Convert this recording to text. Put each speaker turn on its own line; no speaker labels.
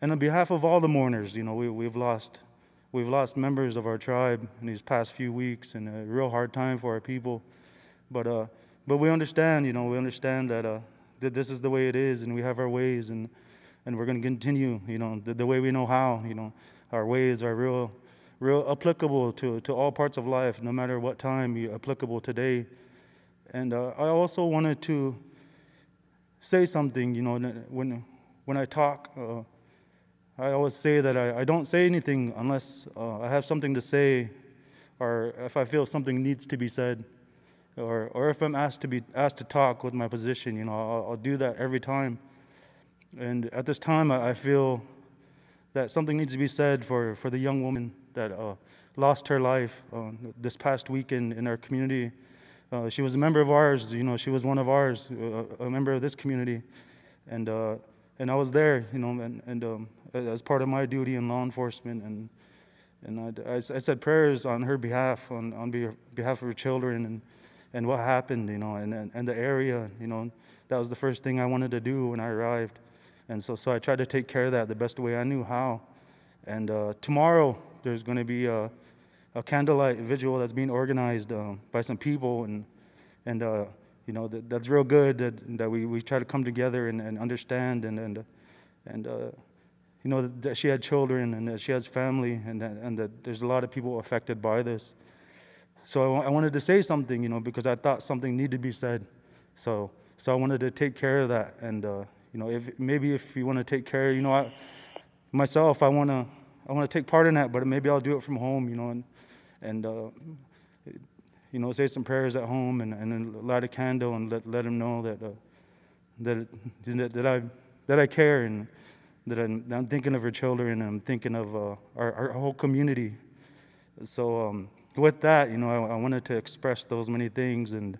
and on behalf of all the mourners, you know, we, we've lost we've lost members of our tribe in these past few weeks, and a real hard time for our people. But uh, but we understand, you know, we understand that uh, that this is the way it is, and we have our ways, and and we're going to continue, you know, the, the way we know how. You know, our ways are real real applicable to, to all parts of life, no matter what time, you're applicable today. And uh, I also wanted to say something, you know, when, when I talk, uh, I always say that I, I don't say anything unless uh, I have something to say or if I feel something needs to be said or, or if I'm asked to, be, asked to talk with my position, you know, I'll, I'll do that every time. And at this time, I, I feel that something needs to be said for, for the young woman that uh, lost her life uh, this past week in, in our community. Uh, she was a member of ours, you know, she was one of ours, uh, a member of this community. And, uh, and I was there, you know, and, and um, as part of my duty in law enforcement. And, and I, I, I said prayers on her behalf, on, on behalf of her children and, and what happened, you know, and, and, and the area, you know. That was the first thing I wanted to do when I arrived. And so, so I tried to take care of that the best way I knew how. And uh, tomorrow, there's going to be a, a, candlelight vigil that's being organized um, by some people, and and uh, you know that, that's real good that, that we, we try to come together and, and understand and and and uh, you know that she had children and that she has family and that, and that there's a lot of people affected by this. So I, I wanted to say something, you know, because I thought something needed to be said. So so I wanted to take care of that, and uh, you know, if maybe if you want to take care, you know, I, myself, I want to I want to take part in that, but maybe I'll do it from home, you know, and, and uh, you know, say some prayers at home and, and light a candle and let, let him know that, uh, that, that, I, that I care and that I'm, I'm thinking of her children and I'm thinking of uh, our, our whole community. So um, with that, you know, I, I wanted to express those many things and